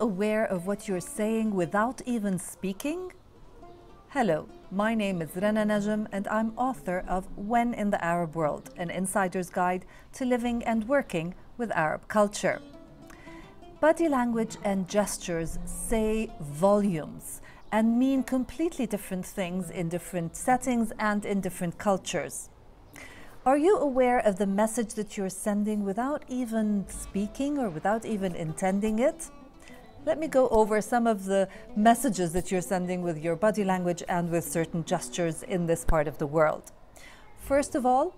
of what you're saying without even speaking? Hello, my name is Rana Nejem and I'm author of When in the Arab World, an insider's guide to living and working with Arab culture. Body language and gestures say volumes and mean completely different things in different settings and in different cultures. Are you aware of the message that you're sending without even speaking or without even intending it? Let me go over some of the messages that you're sending with your body language and with certain gestures in this part of the world. First of all,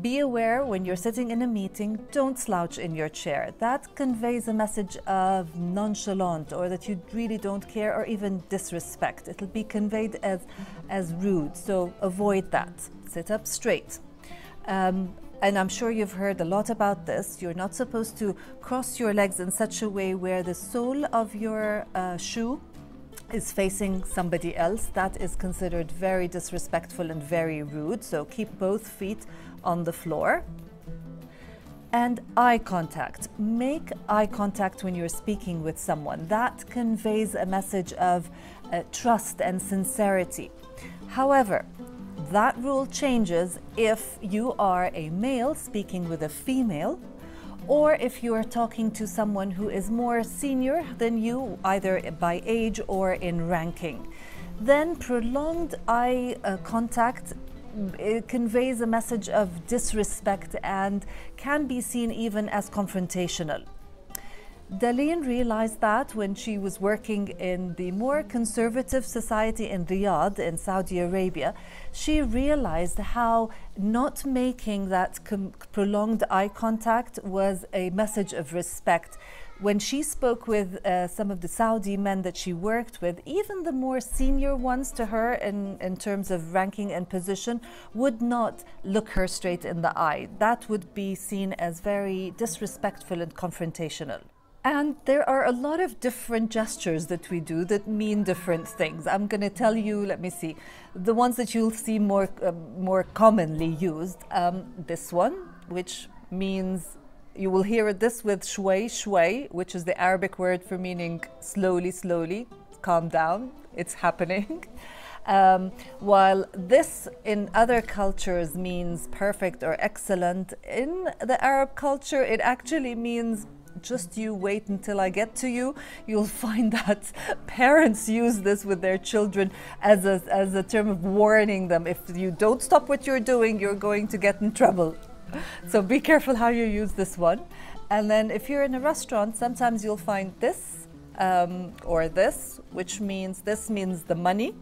be aware when you're sitting in a meeting, don't slouch in your chair. That conveys a message of nonchalant or that you really don't care or even disrespect. It'll be conveyed as, as rude, so avoid that. Sit up straight. Um, and I'm sure you've heard a lot about this. You're not supposed to cross your legs in such a way where the sole of your uh, shoe is facing somebody else. That is considered very disrespectful and very rude. So keep both feet on the floor. And eye contact. Make eye contact when you're speaking with someone. That conveys a message of uh, trust and sincerity. However, that rule changes if you are a male speaking with a female or if you are talking to someone who is more senior than you, either by age or in ranking. Then prolonged eye uh, contact it conveys a message of disrespect and can be seen even as confrontational. Daleen realized that when she was working in the more conservative society in Riyadh in Saudi Arabia, she realized how not making that prolonged eye contact was a message of respect. When she spoke with uh, some of the Saudi men that she worked with, even the more senior ones to her in, in terms of ranking and position would not look her straight in the eye. That would be seen as very disrespectful and confrontational. And there are a lot of different gestures that we do that mean different things. I'm going to tell you, let me see, the ones that you'll see more, uh, more commonly used. Um, this one, which means you will hear this with shway, shway, which is the Arabic word for meaning slowly, slowly, calm down, it's happening. Um, while this in other cultures means perfect or excellent, in the Arab culture it actually means just you wait until I get to you, you'll find that parents use this with their children as a, as a term of warning them. If you don't stop what you're doing, you're going to get in trouble. So be careful how you use this one. And then if you're in a restaurant, sometimes you'll find this um, or this, which means this means the money,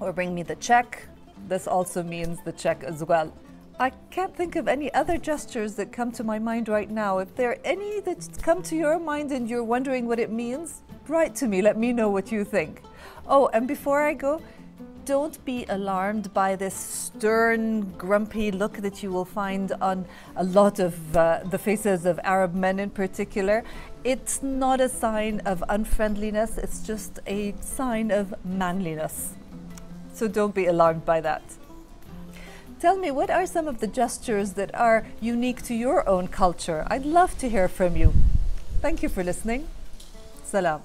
or bring me the check. This also means the check as well. I can't think of any other gestures that come to my mind right now. If there are any that come to your mind and you're wondering what it means, write to me. Let me know what you think. Oh, and before I go, don't be alarmed by this stern, grumpy look that you will find on a lot of uh, the faces of Arab men in particular. It's not a sign of unfriendliness, it's just a sign of manliness. So don't be alarmed by that. Tell me, what are some of the gestures that are unique to your own culture? I'd love to hear from you. Thank you for listening. Salam.